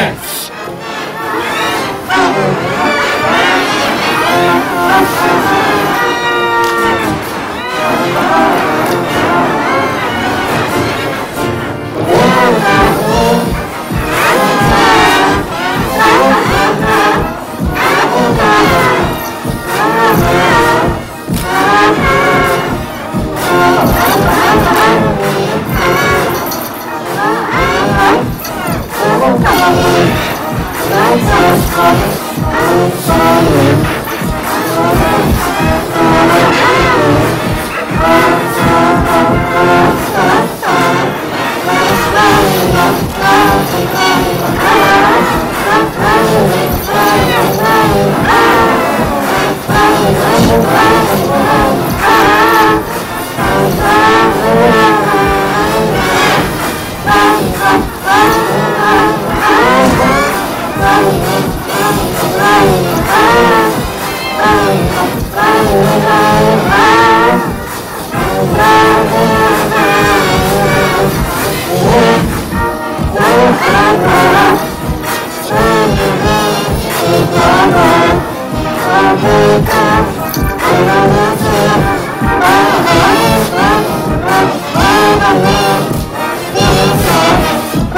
Yes! Thank you.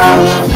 Bye.